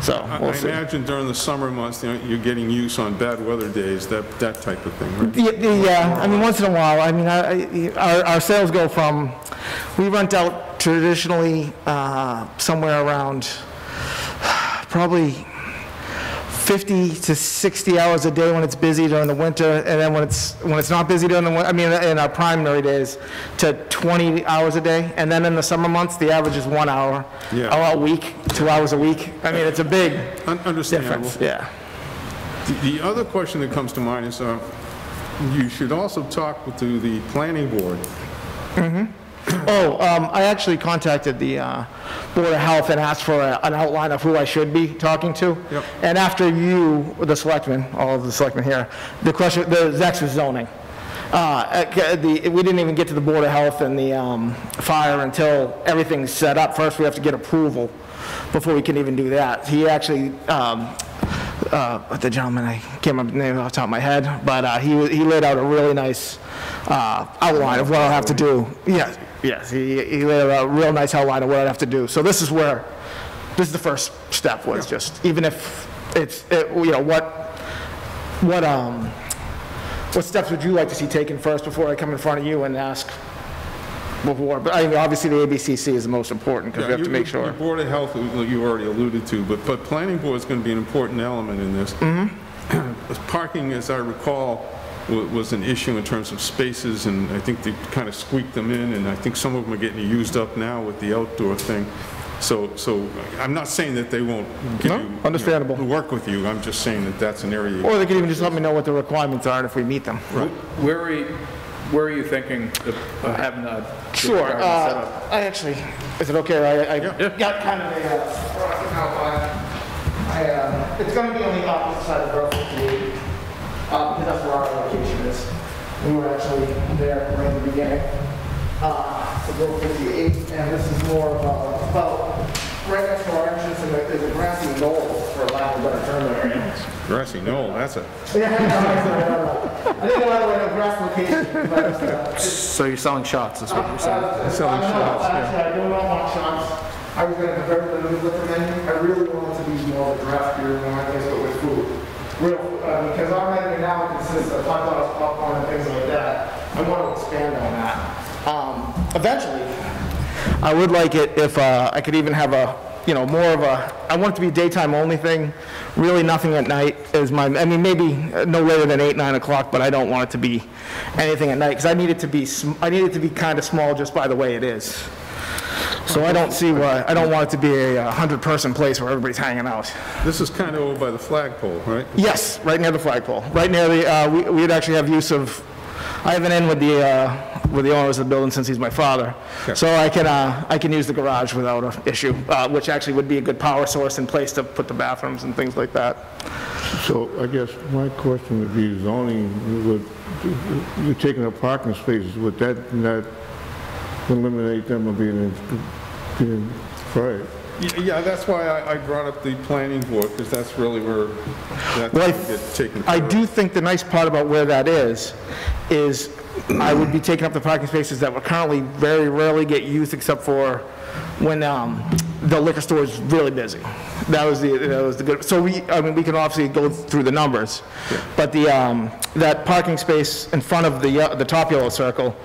Speaker 7: So,
Speaker 1: I
Speaker 7: we'll
Speaker 1: I
Speaker 7: see.
Speaker 1: imagine during the summer months, you know, you're getting use on bad weather days, that, that type of thing, right?
Speaker 7: The, uh, I mean, once in a while, I mean, I- I- our, our sales go from, we rent out traditionally, uh, somewhere around probably 50 to 60 hours a day when it's busy during the winter, and then when it's, when it's not busy during the, win- I mean, in our primary days, to 20 hours a day, and then in the summer months, the average is one hour,
Speaker 1: Yeah.
Speaker 7: a week, two hours a week. I mean, it's a big
Speaker 1: Un- Understandable.
Speaker 7: difference, yeah.
Speaker 1: The- The other question that comes to mind is, uh, you should also talk to the, the planning board.
Speaker 7: Oh, um, I actually contacted the uh, Board of Health and asked for a- an outline of who I should be talking to.
Speaker 1: Yep.
Speaker 7: And after you, the selectmen, all of the selectmen here, the question, the next was zoning. Uh, uh, the- We didn't even get to the Board of Health and the um, fire until everything's set up. First, we have to get approval before we can even do that. He actually, um, uh, the gentleman, I can't remember the name off the top of my head, but uh, he he laid out a really nice uh, outline of what I'll have to do. Yes, yes, he he laid out a real nice outline of what I'd have to do. So this is where, this is the first step, was just, even if it's, it- you know, what, what, um, what steps would you like to see taken first before I come in front of you and ask before? But I mean, obviously, the ABCC is the most important, because we have to make sure.
Speaker 1: Board of Health, you already alluded to, but, but planning board is going to be an important element in this.
Speaker 7: Mm-hmm.
Speaker 1: Parking, as I recall, was an issue in terms of spaces, and I think they kind of squeaked them in, and I think some of them are getting used up now with the outdoor thing. So, so I'm not saying that they won't give
Speaker 7: No,
Speaker 1: you... you know,
Speaker 7: understandable.
Speaker 1: Work with you, I'm just saying that that's an area...
Speaker 7: Or they could even just let me know what the requirements are and if we meet them. Right.
Speaker 3: Where are you, where are you thinking of of having a
Speaker 7: Sure,
Speaker 3: garden set up?
Speaker 7: uh, I actually, is it okay, I, I
Speaker 1: Yeah.
Speaker 7: got kind of a, uh. I, uh, it's gonna be on the opposite side of Route 58. Uh, because that's where our location is. We were actually there right in the beginning. Uh, so Route 58, and this is more of a, about, right next to our entrance, and there- there's a grassy knoll, for lack of a better term there.
Speaker 1: Grassy knoll, that's a,
Speaker 7: Yeah, I think another way to grass location, but, uh,
Speaker 3: So you're selling shots, is what you're saying?
Speaker 1: Selling
Speaker 7: Uh, no,
Speaker 1: shots, yeah.
Speaker 7: Actually, I do not want shots. I was gonna convert it to a liquor menu. I really want to be more of a draft beer than I guess, but with food. Real, uh, because our of hot dogs, popcorn, and things like that. I want to expand on that. Um, eventually. I would like it if, uh, I could even have a, you know, more of a, I want it to be daytime only thing. Really nothing at night is my, I mean, maybe uh, no later than eight, nine o'clock, but I don't want it to be anything at night, because I need it to be, I need it to be kind of small just by the way it is. So I don't see why, I don't want it to be a 100-person place where everybody's hanging out.
Speaker 1: this is kind of over by the flagpole, right?
Speaker 7: Yes, right near the flagpole. Right near the, uh, we- we'd actually have use of, I have an in with the, uh, with the owners of the building since he's my father.
Speaker 1: Okay.
Speaker 7: So I can, uh, I can use the garage without an issue, uh, which actually would be a good power source in place to put the bathrooms and things like that.
Speaker 2: So I guess my question would be zoning, would, you're taking up parking spaces, would that not eliminate them of being, being?
Speaker 1: Y- Yeah, that's why I I brought up the planning board, because that's really where that
Speaker 7: Well, I
Speaker 1: get taken care
Speaker 7: I
Speaker 1: of.
Speaker 7: do think the nice part about where that is, is I would be taking up the parking spaces that would currently very rarely get used except for when um, the liquor store is really busy. That was the, that was the good, so we, I mean, we can obviously go through the numbers, but the, um, that parking space in front of the, ye- the top yellow circle,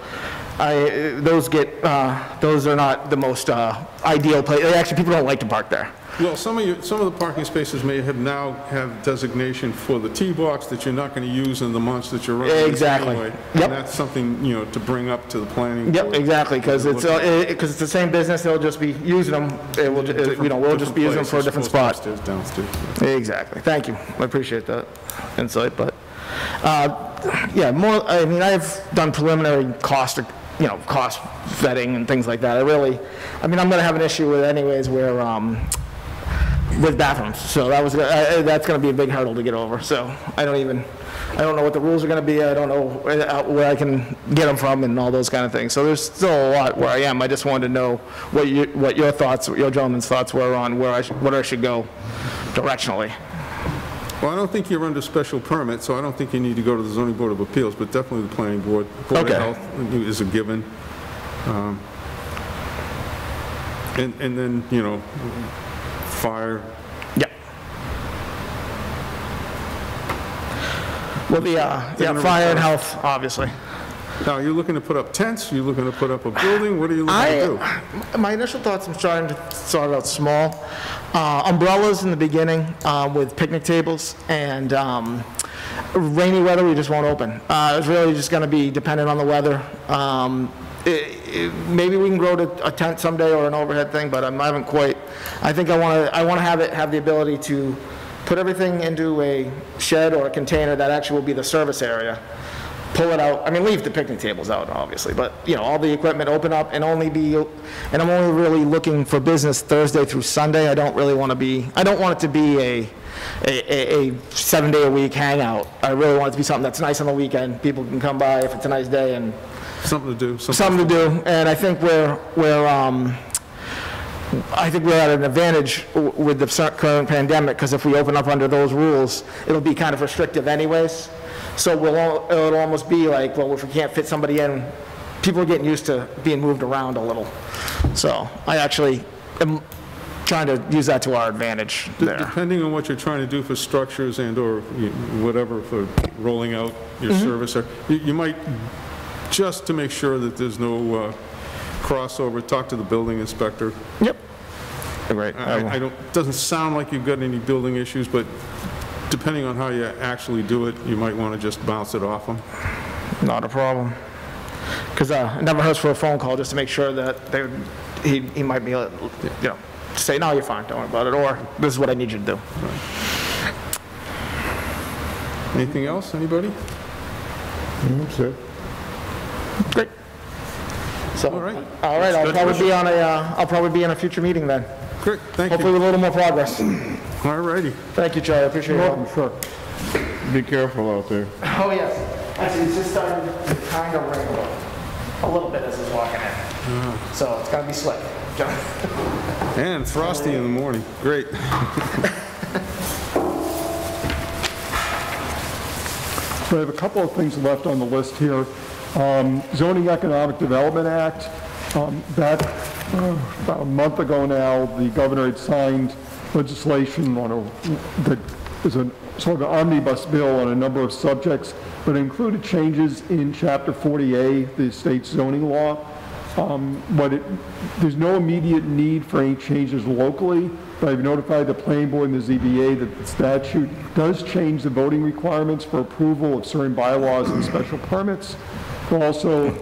Speaker 7: I, those get, uh, those are not the most uh, ideal place, actually, people don't like to park there.
Speaker 1: Well, some of you, some of the parking spaces may have now have designation for the T-box that you're not going to use in the months that you're running.
Speaker 7: Exactly.
Speaker 1: anyway.
Speaker 7: Yep.
Speaker 1: And that's something, you know, to bring up to the planning board.
Speaker 7: Yep, exactly, because it's, because it's the same business, they'll just be using them, it will, ju- you know, we'll just be using them for a different spot.
Speaker 1: Upstairs, downstairs.
Speaker 7: Exactly, thank you, I appreciate that insight, but, uh, yeah, more, I mean, I've done preliminary cost, you know, cost vetting and things like that, I really, I mean, I'm gonna have an issue with anyways where, um, with bathrooms, so that was, I- that's gonna be a big hurdle to get over, so I don't even, I don't know what the rules are gonna be, I don't know where uh, where I can get them from and all those kind of things, so there's still a lot where I am, I just wanted to know what you, what your thoughts, your gentlemen's thoughts were on where I, what I should go directionally.
Speaker 1: Well, I don't think you're under special permit, so I don't think you need to go to the zoning board of appeals, but definitely the planning board. Board of Health is a given. Um, And, and then, you know, fire,
Speaker 7: Yeah. Well, the, uh, yeah, fire and health, obviously.
Speaker 1: Now, you're you looking to put up tents? You're you looking to put up a building? What are you looking to do?
Speaker 7: My initial thoughts, I'm trying to start out small. Uh, umbrellas in the beginning uh, with picnic tables and um, rainy weather, we just won't open. Uh, It's really just going to be dependent on the weather. Um, i- i- Maybe we can grow to a tent someday or an overhead thing, but I'm- I haven't quite, I think I want to, I want to have it, have the ability to put everything into a shed or a container that actually will be the service area pull it out, I mean, leave the picnic tables out, obviously, but, you know, all the equipment open up and only be, and I'm only really looking for business Thursday through Sunday. I don't really want to be, I don't want it to be a, a, a- a seven-day-a-week hangout. I really want it to be something that's nice on the weekend. People can come by if it's a nice day and
Speaker 1: Something to do, something.
Speaker 7: something to do. And I think we're, we're, um, I think we're at an advantage with the current pandemic, because if we open up under those rules, it'll be kind of restrictive anyways. So we'll, it'll almost be like, well, if we can't fit somebody in, people are getting used to being moved around a little. So I actually am trying to use that to our advantage there.
Speaker 1: Depending on what you're trying to do for structures and/or whatever for rolling out your
Speaker 7: Mm-hmm.
Speaker 1: service, or you you might, just to make sure that there's no uh, crossover, talk to the building inspector.
Speaker 7: Yep. Right.
Speaker 1: I I don't, doesn't sound like you've got any building issues, but depending on how you actually do it, you might want to just bounce it off them.
Speaker 7: Not a problem. Because it never hurts for a phone call just to make sure that they, he, he might be, uh, you know, say, no, you're fine, don't worry about it, or this is what I need you to do.
Speaker 1: Anything else, anybody?
Speaker 2: That's it.
Speaker 7: Great. So,
Speaker 1: All right.
Speaker 7: all right, I'll
Speaker 1: Good.
Speaker 7: probably be on a, uh, I'll probably be in a future meeting then.
Speaker 1: Great, thank
Speaker 7: Hopefully
Speaker 1: you.
Speaker 7: with a little more progress.
Speaker 1: All righty.
Speaker 7: Thank you, Charlie, I appreciate it. help.
Speaker 4: Sure.
Speaker 2: Be careful out there.
Speaker 7: Oh, yes. Actually, it's just starting to kind of rain a little- a little bit as it's walking in. So it's gonna be slick.
Speaker 1: And frosty in the morning, great.
Speaker 4: So I have a couple of things left on the list here. Um, Zoning Economic Development Act, um, that, uh, about a month ago now, the governor had signed legislation on a, that is a sort of an omnibus bill on a number of subjects, but included changes in Chapter 40A, the state zoning law. Um, But it, there's no immediate need for any changes locally, but I've notified the planning board and the ZBA that the statute does change the voting requirements for approval of certain bylaws and special permits. But Also,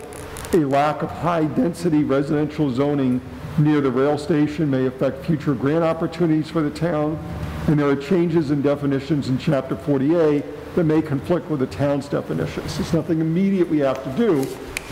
Speaker 4: a lack of high-density residential zoning near the rail station may affect future grant opportunities for the town, and there are changes in definitions in Chapter 40A that may conflict with the town's definitions. It's nothing immediate we have to do,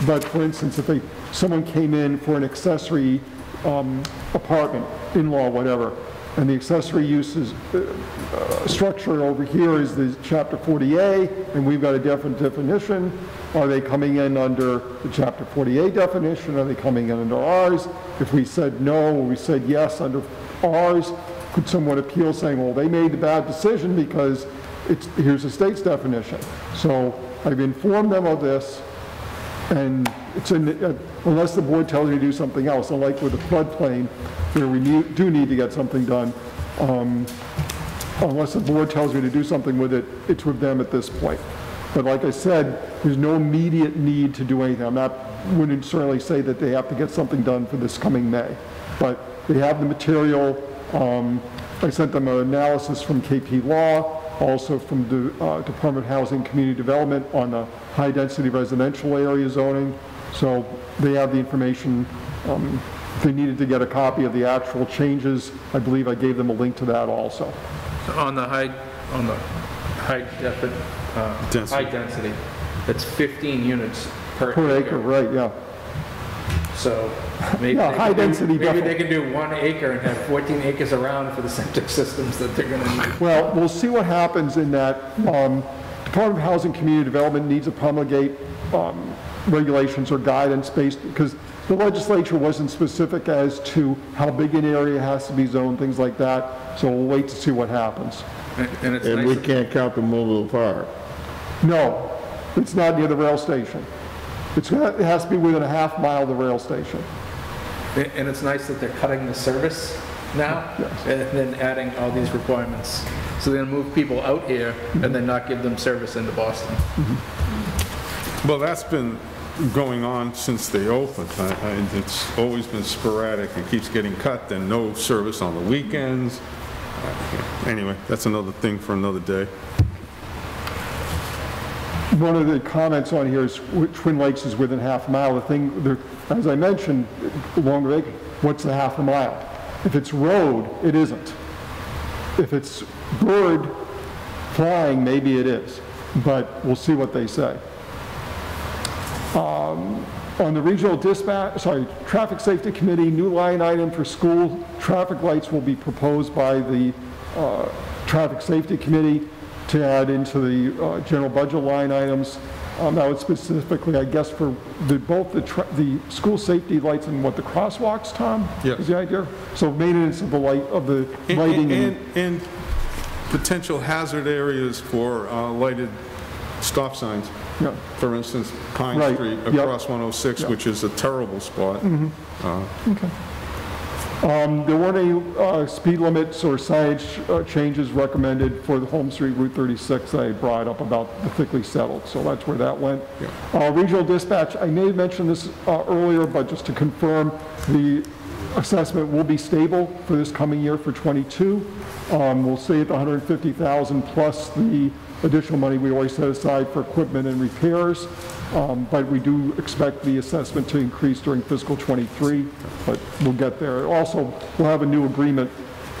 Speaker 4: but for instance, if they, someone came in for an accessory um, apartment, in-law, whatever, and the accessory uses, uh, structure over here is the chapter 40A, and we've got a different definition, are they coming in under the chapter 40A definition, are they coming in under ours? If we said no, or we said yes under ours, could someone appeal saying, well, they made the bad decision because it's, here's the state's definition. So I've informed them of this, and it's in, uh, unless the board tells you to do something else, unlike with the floodplain, where we need- do need to get something done, um, unless the board tells you to do something with it, it's with them at this point. But like I said, there's no immediate need to do anything. I'm not, wouldn't certainly say that they have to get something done for this coming May. But they have the material, um, I sent them an analysis from KP Law, also from the uh, Department of Housing and Community Development on the high-density residential area zoning. So they have the information. Um, If they needed to get a copy of the actual changes, I believe I gave them a link to that also.
Speaker 3: On the high, on the high defi, uh,
Speaker 1: Density.
Speaker 3: high density, it's 15 units per acre.
Speaker 4: Per acre, right, yeah.
Speaker 3: So maybe
Speaker 4: Yeah,
Speaker 3: they
Speaker 4: high
Speaker 3: can do-
Speaker 4: density
Speaker 3: Maybe
Speaker 4: definitely.
Speaker 3: they can do one acre and have 14 acres around for the septic systems that they're gonna need.
Speaker 4: Well, we'll see what happens in that, um, Department of Housing and Community Development needs to promulgate um, regulations or guidance based, because the legislature wasn't specific as to how big an area has to be zoned, things like that, so we'll wait to see what happens.
Speaker 3: And- And it's
Speaker 2: And we
Speaker 3: nice, that-
Speaker 2: can't count the mobile park.
Speaker 4: No, it's not near the rail station. It's, it has to be within a half mile of the rail station.
Speaker 3: and it's nice that they're cutting the service now and then adding all these requirements. So they're gonna move people out here and then not give them service into Boston. Mm-hmm.
Speaker 1: Well, that's been going on since they opened. I- I- It's always been sporadic. It keeps getting cut, then no service on the weekends. Uh, Anyway, that's another thing for another day.
Speaker 4: One of the comments on here is Twin Lakes is within half a mile. The thing, as I mentioned, along the lake, what's the half a mile? If it's road, it isn't. If it's bird flying, maybe it is, but we'll see what they say. Um, On the regional dispatch, sorry, Traffic Safety Committee, new line item for school traffic lights will be proposed by the uh, Traffic Safety Committee to add into the uh, general budget line items. Um, That was specifically, I guess, for the, both the, the school safety lights and what, the crosswalks, Tom?
Speaker 1: Yes.
Speaker 4: Is the idea? So maintenance of the light, of the
Speaker 1: And-
Speaker 4: lighting
Speaker 1: And,
Speaker 4: and,
Speaker 1: and potential hazard areas for uh, lighted stop signs.
Speaker 4: yeah.
Speaker 1: For instance, Pine
Speaker 4: Right,
Speaker 1: Street
Speaker 4: yep.
Speaker 1: across 106,
Speaker 4: Yep.
Speaker 1: which is a terrible spot.
Speaker 4: Um, There weren't any uh, speed limits or signage uh, changes recommended for the Home Street Route 36 that I brought up about the thickly settled, so that's where that went. Uh, Regional dispatch, I may have mentioned this uh, earlier, but just to confirm, the assessment will be stable for this coming year for '22. We'll stay at the 150,000 plus the additional money we always set aside for equipment and repairs. Um, But we do expect the assessment to increase during fiscal '23, but we'll get there. Also, we'll have a new agreement,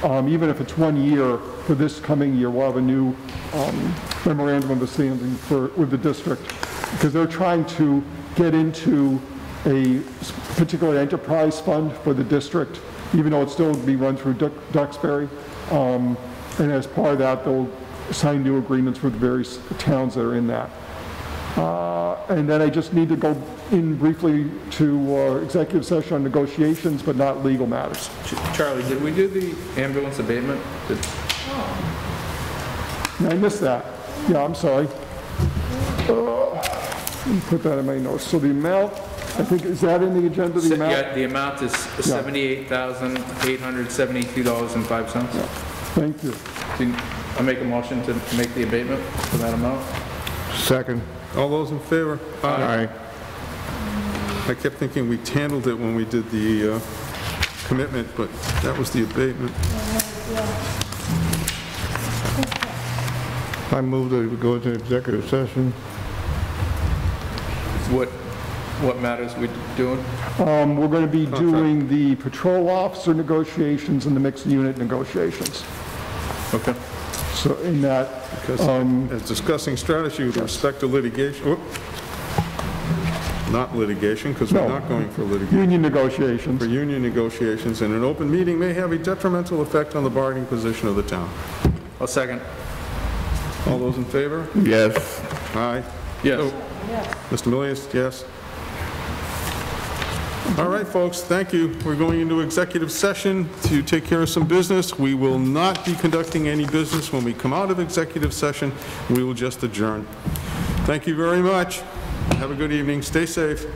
Speaker 4: um, even if it's one year, for this coming year, we'll have a new um, memorandum of understanding for, with the district, because they're trying to get into a particular enterprise fund for the district, even though it's still be run through Duxbury. Um, And as part of that, they'll sign new agreements with the various towns that are in that. Uh, And then I just need to go in briefly to uh, executive session on negotiations, but not legal matters.
Speaker 3: Ch- Charlie, did we do the ambulance abatement? Did-
Speaker 4: I missed that. Yeah, I'm sorry. Uh, Let me put that in my notes. So the amount, I think, is that in the agenda, the amount?
Speaker 3: Yeah, the amount is $78,872.05.
Speaker 4: Thank you.
Speaker 3: Can I make a motion to make the abatement for that amount?
Speaker 2: Second.
Speaker 1: All those in favor?
Speaker 2: Aye.
Speaker 1: I kept thinking we handled it when we did the uh, commitment, but that was the abatement.
Speaker 2: I move that we go into executive session.
Speaker 3: What, what matters we doing?
Speaker 4: Um, We're going to be doing the patrol officer negotiations and the mixed unit negotiations.
Speaker 3: Okay.
Speaker 4: So in that,
Speaker 1: Because
Speaker 4: Um,
Speaker 1: as discussing strategy with respect to litigation, whoop. not litigation, because we're
Speaker 4: No.
Speaker 1: not going for litigation.
Speaker 4: union negotiations.
Speaker 1: For union negotiations, and an open meeting may have a detrimental effect on the bargaining position of the town.
Speaker 3: I'll second.
Speaker 1: All those in favor?
Speaker 2: Yes.
Speaker 1: Aye.
Speaker 3: Yes.
Speaker 1: Mr. Millias, yes. All right, folks, thank you. We're going into executive session to take care of some business. We will not be conducting any business when we come out of executive session. We will just adjourn. Thank you very much. Have a good evening. Stay safe.